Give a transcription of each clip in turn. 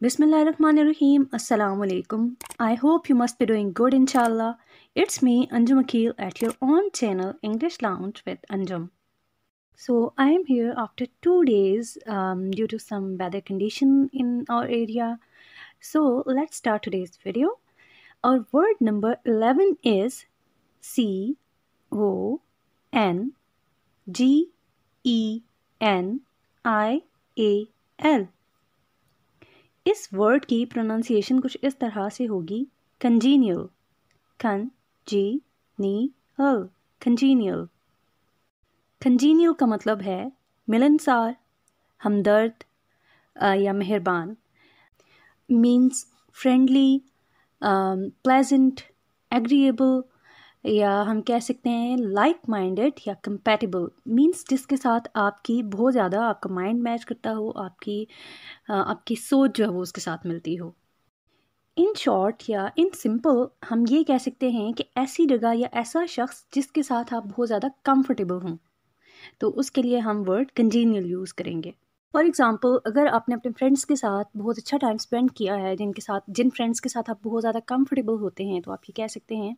Bismillahirrahmanirrahim. Assalamu alaikum. I hope you must be doing good inshallah. It's me Anjum Akil at your own channel English Lounge with Anjum. So I am here after two days um, due to some weather condition in our area. So let's start today's video. Our word number 11 is C O N G E N I A L इस word की pronunciation कुछ इस तरह से होगी। Congenial कन जी नी हल congenial congenial का मतलब है मिलनसार, हमदर्द या मेहरबान। मीन्स फ्रेंडली प्लेजेंट एग्रीएबल या हम कह सकते हैं लाइक माइंडेड या कंपेटिबल मींस जिसके साथ आपकी बहुत ज़्यादा आपका माइंड मैच करता हो, आपकी आपकी सोच जो है वो उसके साथ मिलती हो। इन शॉर्ट या इन सिंपल हम ये कह सकते हैं कि ऐसी जगह या ऐसा शख्स जिसके साथ आप बहुत ज़्यादा कंफर्टेबल हों तो उसके लिए हम वर्ड कंजीनियल यूज़ करेंगे। फॉर एग्ज़ाम्पल अगर आपने अपने फ्रेंड्स के साथ बहुत अच्छा टाइम स्पेंड किया है, जिनके साथ, जिन फ्रेंड्स के साथ आप बहुत ज़्यादा कंफर्टेबल होते हैं तो आप ये कह सकते हैं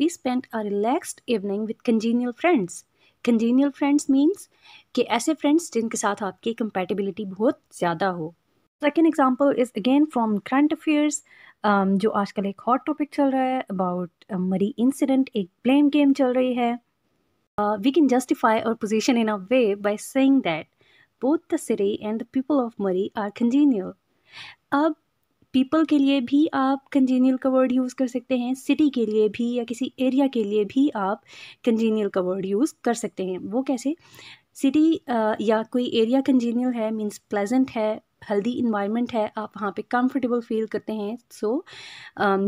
we spend a relaxed evening with congenial friends congenial friends means कि ऐसे फ्रेंड्स जिनके साथ आपकी कंपेटिबिलिटी बहुत ज़्यादा हो। Second example is again from current affairs जो आजकल एक हॉट टॉपिक चल रहा है अबाउट मरी इंसिडेंट एक ब्लेम गेम चल रही है। We can justify our position in a way by saying that both the city and the people of Murree are congenial अब पीपल के लिए भी आप कंजीनियल का वर्ड यूज़ कर सकते हैं सिटी के लिए भी या किसी एरिया के लिए भी आप कंजीनियल का वर्ड यूज़ कर सकते हैं। वो कैसे? सिटी या कोई एरिया कंजीनियल है मींस प्लेजेंट है हेल्दी इन्वायरमेंट है, आप वहाँ पे कंफर्टेबल फील करते हैं so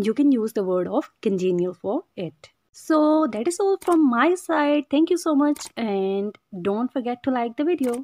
you can use the word of congenial for it so, that is all from my side. Thank you so much and don't forget to like the video.